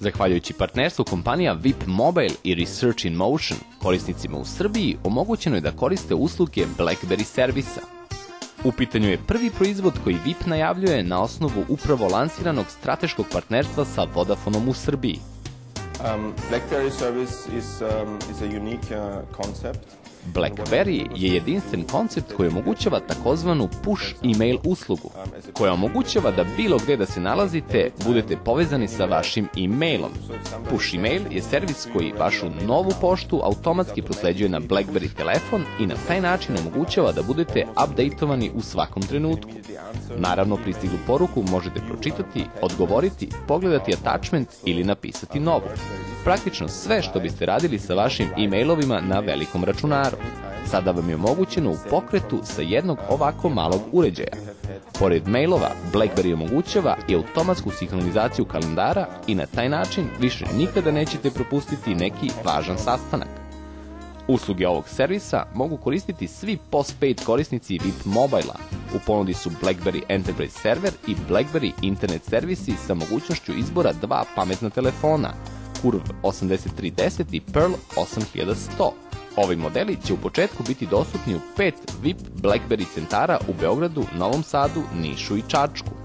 Zahvaljujući partnerstvu kompanija VIP Mobile i Research in Motion, korisnicima u Srbiji omogućeno je da koriste usluge BlackBerry servisa. U pitanju je prvi proizvod koji VIP najavljuje na osnovu upravo lansiranog strateškog partnerstva sa Vodafonom u Srbiji. Um, BlackBerry service is, um, is a unique uh, concept. BlackBerry je jedinstven koncept koji omogućava takozvanu push email uslugu, koja omogućava da bilo gde da se nalazite, budete povezani sa vašim e-mailom. Push email je servis koji vašu novu poštu automatski prosleđuje na BlackBerry telefon i na taj način omogućava da budete updateovani u svakom trenutku. Naravno, pristiglu poruku možete pročitati, odgovoriti, pogledati attachment ili napisati novu. Praktično sve što biste radili sa vašim e-mailovima na velikom računaru. Sada vam je omogućeno u pokretu sa jednog ovako malog uređaja. Pored mailova, BlackBerry omogućava i automatsku sinhronizaciju kalendara i na taj način više nikada nećete propustiti neki važan sastanak. Usluge ovog servisa mogu koristiti svi postpaid korisnici VIP Mobile-a. U ponudi su BlackBerry Enterprise Server i BlackBerry Internet servisi sa mogućnošću izbora dva pametna telefona, Curve 8310 i Pearl 8100. Ovi modeli će u početku biti dostupni u pet VIP BlackBerry centara u Beogradu, Novom Sadu, Nišu i Čačku.